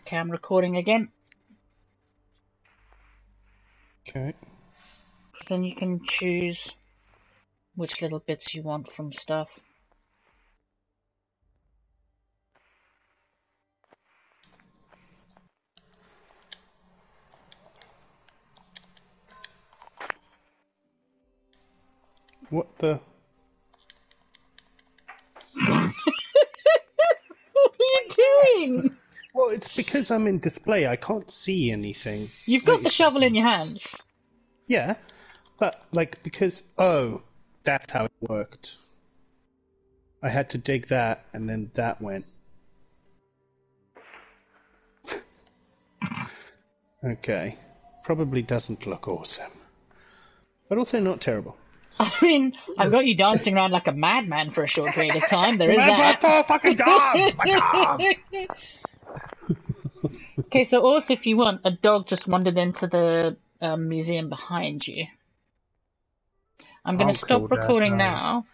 Okay, I'm recording again. Okay. So then you can choose which little bits you want from stuff. What the? what are you doing? Well, it's because I'm in display. I can't see anything. You've got the shovel in your hands. Yeah, but like because oh, that's how it worked. I had to dig that, and then that went. okay, probably doesn't look awesome, but also not terrible. I mean, I've got you dancing around like a madman for a short period of time. There is My that. fucking dogs! My dogs! Okay, so also if you want, a dog just wandered into the um, museum behind you. I'm going to stop recording now,